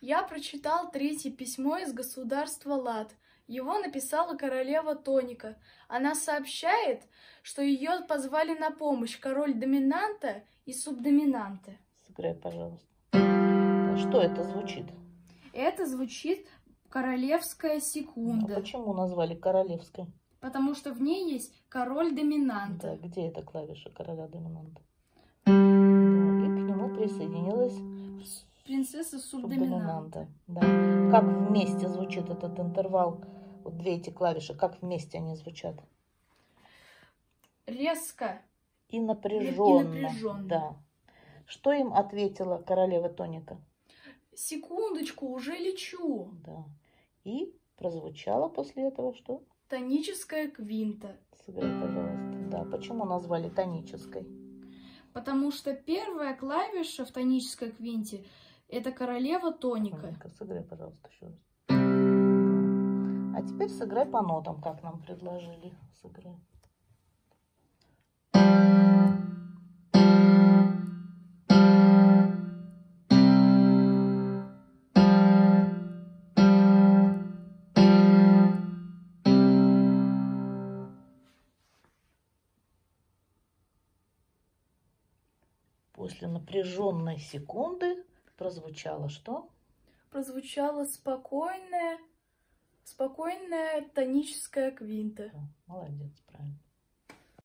Я прочитал третье письмо из государства Лад. Его написала королева Тоника. Она сообщает, что ее позвали на помощь король доминанта и субдоминанта. Сыграй, пожалуйста. Да, Что это звучит? Это звучит королевская А секунда, почему назвали королевской? потому что в ней есть король Да, доминанта. где эта клавиша короля доминанта? Принцесса субдоминанта. Да. Как вместе звучит этот интервал? Вот две эти клавиши, как вместе они звучат? Резко. И напряженно. напряженно. Да. Что им ответила королева Тоника? Секундочку, уже лечу. Да. И прозвучало после этого что? Тоническая квинта. Сыграй, пожалуйста. Да. Почему назвали тонической? Потому что первая клавиша в тонической квинте это королева тоника. Маленько, сыграй, пожалуйста, еще раз. А теперь сыграй по нотам, как нам предложили. Сыграй. После напряженной секунды прозвучало что? Прозвучала спокойная, спокойная тоническая квинта. Молодец, правильно.